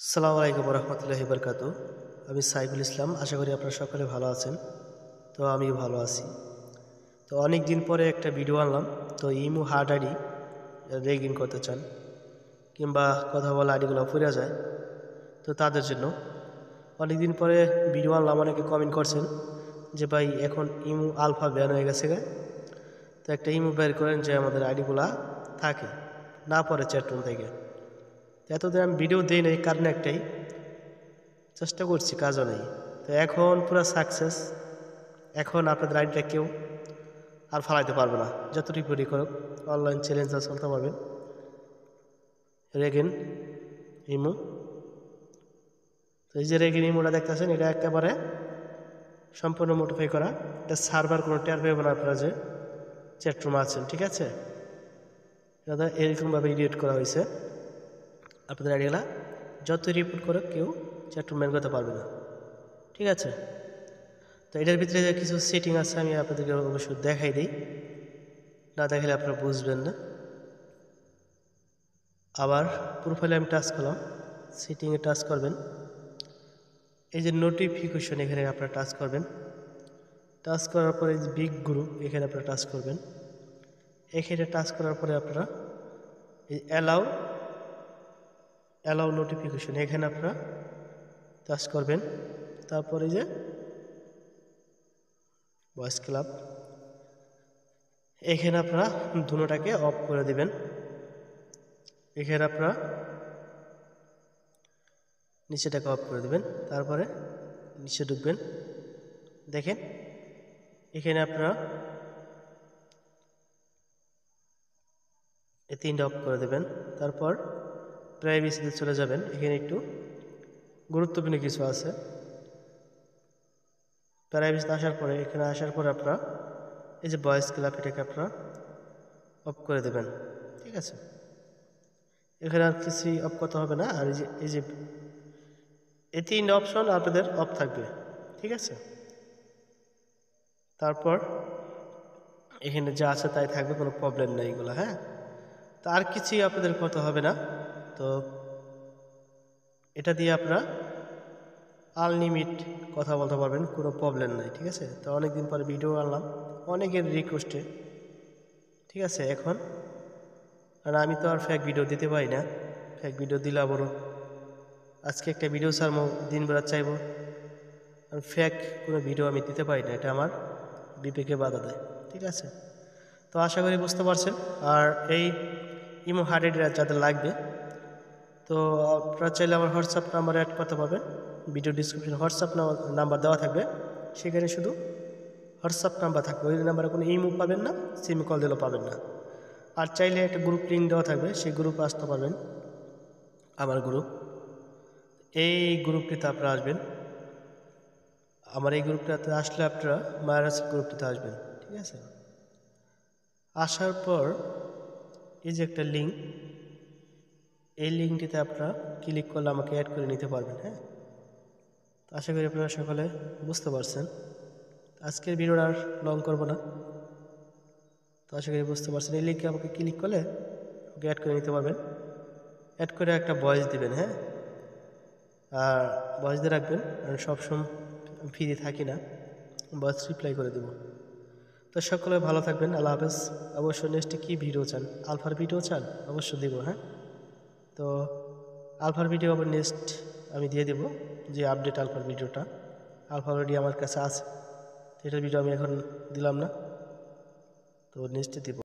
সালামু আলাইকুম রহমতুল্লাহ বরকাত আমি সাইফুল ইসলাম, আশা করি আপনারা সকলে ভালো আছেন। তো আমি ভালো আছি। তো অনেক দিন পরে একটা ভিডিও আনলাম। তো ইমু হার্ড আইডি রেগিং করতে চান, কিংবা কথা বলা আইডিগুলো ফুরে যায়, তো তাদের জন্য। অনেক দিন পরে ভিডিও আনলাম, অনেকে কমেন্ট করছেন যে, ভাই, এখন ইমু আলফা ব্যান হয়ে গেছে গা। তো একটা ইমু বের করেন যে, আমাদের আইডিগুলা থাকে, না পরে চ্যাটরুম থেকে। এতদিন আমি ভিডিও দিই নাই, কারণ একটাই, চেষ্টা করছি, কাজও নেই। তো এখন পুরো সাকসেস এখন আপনাদের আইডিটা কেউ আর ফালাইতে পারবে না। যত রিপোর্টই করুক অনলাইন চ্যালেঞ্জ চলতে পারবেন রেগিন ইমো তো এই যে রেগিন ইমোটা দেখতেছেন, এটা একেবারে সম্পূর্ণ মোটিফাই করা। এটা সার্ভার কোনো টের পেবে না আপনারা যে চ্যাটরুম আছেন, ঠিক আছে? এটা এরকমভাবে এডিট করা হয়েছে। আপনাদের আইডিয়ালা যত রিপোর্ট করে কেউ চ্যাটরুম ম্যান করতে পারবে না। ঠিক আছে? তো এটার ভিতরে কিছু সেটিং আছে, আমি আপনাদেরকে অবশ্যই দেখাই দিই। না দেখালে আপনারা বুঝবেন না। আবার প্রোফাইলে আমি টাচ করলাম। সেটিংয়ে টাচ করবেন। এই যে নোটিফিকেশন এখানে আপনারা টাচ করবেন। টাচ করার পরে যে বিগ গ্রুপ এখানে আপনারা টাচ করবেন। এখানে টাচ করার পরে আপনারা এই অ্যালাউ অ্যালাউ নোটিফিকেশন এখানে আপনারা টাচ করবেন। তারপরে যে ভয়েস ক্লাব এখানে আপনারা দুটাকে অফ করে দিবেন। এখানে আপনারা নিচেটাকে অফ করে দেবেন। তারপরে নিচে ঢুকবেন। দেখেন, এখানে আপনারা এই তিনটা অফ করে দেবেন। তারপর প্রাইভেসিতে চলে যাবেন। এখানে একটু গুরুত্বপূর্ণ কিছু আছে। প্রাইভেসিতে আসার পরে, এখানে আসার পরে আপনারা এই যে ভয়েস ক্লাব এটাকে আপনারা অফ করে দেবেন। ঠিক আছে? এখানে আর কিছুই অফ করতে হবে না। আর এই যে এই যে এই তিনটা অপশন আপনাদের অফ থাকবে। ঠিক আছে? তারপর এখানে যা আছে তাই থাকবে, কোনো প্রবলেম নেই এগুলো হ্যাঁ? তো আর কিছুই আপনাদের করতে হবে না। তো এটা দিয়ে আপনারা আনলিমিট কথা বলতে পারবেন, কোনো প্রবলেম নাই, ঠিক আছে? তো অনেক দিন পরে ভিডিও আনলাম, অনেকের রিকোয়েস্টে ঠিক আছে? এখন, আর আমি তো আর ফেক ভিডিও দিতে পারি না ফেক ভিডিও দিলে আবারও আজকে একটা ভিডিও ছাড়বো দিন বেলা চাইব, আর ফেক কোনো ভিডিও আমি দিতে পারি না, এটা আমার বিবেকে বাধা দেয়, ঠিক আছে? তো আশা করি বুঝতে পারছেন, আর এই ইমো হার্ডেড যাদের লাগবে তো আপনারা চাইলে আমার হোয়াটসঅ্যাপ নাম্বার অ্যাড করতে পারবেন। ভিডিও ডিসক্রিপশনে হোয়াটসঅ্যাপ নাম্বার দেওয়া থাকবে। সেখানে শুধু হোয়াটসঅ্যাপ নাম্বার থাকবে। ওই নাম্বারে কোনো ইমো পাবেন না সিম কল দিলেও পাবেন না। আর চাইলে একটা গ্রুপ লিঙ্ক দেওয়া থাকবে, সেই গ্রুপে আসতে পারবেন। আমার গ্রুপ এই গ্রুপটিতে আপনারা আসবেন। আমার এই গ্রুপটাতে আসলে আপনারা মায়ারাস গ্রুপটিতে আসবেন, ঠিক আছে? আসার পর এই যে একটা লিঙ্ক এই লিঙ্কটিতে আপনারা ক্লিক করলে আমাকে অ্যাড করে নিতে পারবেন হ্যাঁ? তো আশা করি আপনারা সকলে বুঝতে পারছেন। আজকের ভিডিওটা আর লং করব না। তো আশা করি বুঝতে পারছেন। এই লিঙ্কে আমাকে ক্লিক করলে আমাকে অ্যাড করে নিতে পারবেন। অ্যাড করে একটা ভয়েস দিবেন হ্যাঁ? আর ভয়েস দিয়ে রাখবেন। কারণ সবসময় ফ্রি থাকি না। ভয়েস রিপ্লাই করে দেবো। তো সকলে ভালো থাকবেন। আল্লাহ হাফেজ। অবশ্যই নেক্সটে কী ভিডিও চান? আলফার ভিডিও চান? অবশ্যই দেবো হ্যাঁ? তো আলফার ভিডিও আবার নেক্সট আমি দিয়ে দেবো যে আপডেট আলফার ভিডিওটা। আলফা ভিডিও আমার কাছে আছে। এটার ভিডিও আমি এখন দিলাম না। তো নেক্সটে দেবো।